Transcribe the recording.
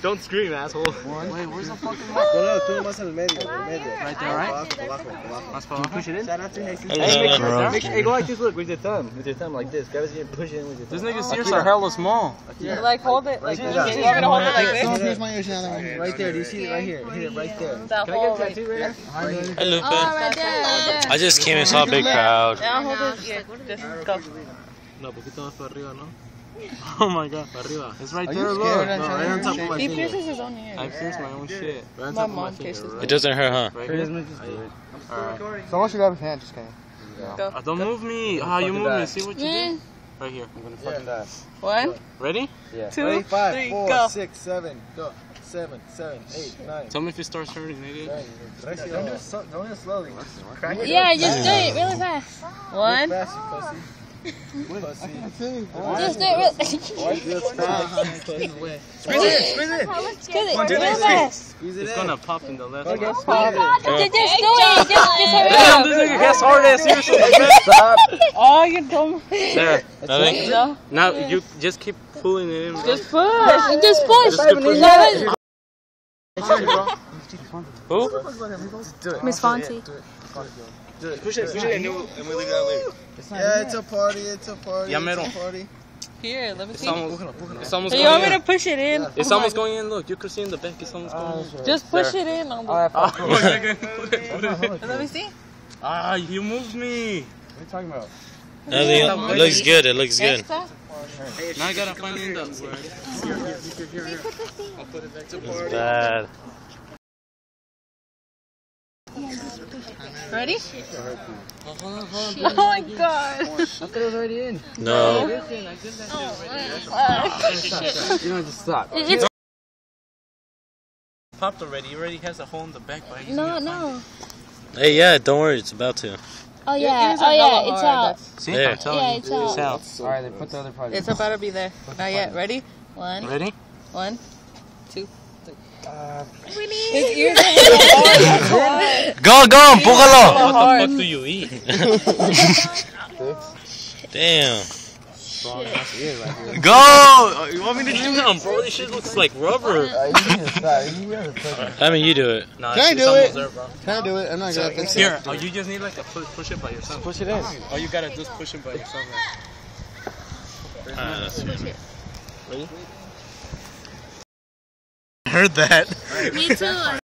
Don't scream, asshole. Wait, where's the fucking No, no, tú más en el medio, en el medio. Right there, right? Abajo, abajo, abajo. Más para abajo. Push it in. Shout out to Jesus. Hey, make sure, make sure, hey, go like this. Look with your thumb. With your thumb like this. Grab it and push it in with your thumb. This thumb. nigga's ears are hella small. Like hold it like this. Yeah. You want me to hold it like No, this? here's my ears now. Right there. Do you see it right here? Hit it right there. That Can I whole get a tattoo right here? Hi, Lupe. Oh, right there, right there. I just came and saw a big crowd. Yeah, hold it. Yeah, just go. No, poquito más para arriba, ¿no? Oh my god. Arriba. It's right Are there, you look. No, right on top of my He finger. pierces his own ear. I pierced my own shit. Right on My top of my mom finger, pierces right? It doesn't hurt, huh? Right here. Alright. Someone should grab his hand. Just kidding. Uh, don't move me. Ah, you move me. See what you did? Right here. I'm gonna fucking die. One, Ready? two, Ready? Five, three, four, go. six, seven, go. Seven, seven, eight, nine. Tell me if it starts hurting, nigga. Don't do it, so, don't do it slowly. Crack it Yeah, up. just do it really fast. One. Fast, you pussy. Pussy. Just do it really. Do it fast. Squeeze it. Squeeze it. Just do it One, two, really three. fast. Squeeze it It's in. gonna pop in the left Okay, oh one. squeeze it. Just, just do it. Just, just hurry Damn, up. this nigga gets hard ass ears. Stop. Oh, you dumb. There. Nothing? No, Now you just keep pulling it in. bro. just push. Just push. Just keep pushing. No, Who? Do it. Miss Fonzie. Do it. Push it, push it, and, we'll, and we leave that later. Yeah, it's a party. It's a party. Ya it's a party. Here, let me It's see. almost, it's almost So you want going me in. to push it in? It's almost going in. Look, you can see in the back. It's almost going in. Just push it in. On the... Oh, okay, put it. Let me see. Ah, you moved me. What are you talking about? Nothing. It looks good. It looks good. Extra. Now I gotta find in the word. It's bad. Ready? Oh my god. I thought it was already in. No. Uh, shit. You know, just stop. It's Popped already. He already has a hole in the back, but he's no, no. Hey, yeah. Don't worry. It's about to. Oh yeah. is Oh yeah. It's hard, out. See, There. I'm telling Yeah, you. it's out. It's out. Alright, then put the other part. It's about to be there. Not yet. Ready? One, Ready? one, two. Uh, His ears. Go, go, empújalo. What the fuck do you eat? Damn. yeah, right here. Go! You want me to do that, bro? This shit looks like rubber. Uh, you need to stop. You need to push it. I mean, you do it. Nah, Can I do it? There. Can I do it? I'm not gonna fix it. Here, oh, you just need like a push, push it by yourself. Push it in. All you gotta do is push it by yourself. Like. Ah, that's good. Heard that. Me too.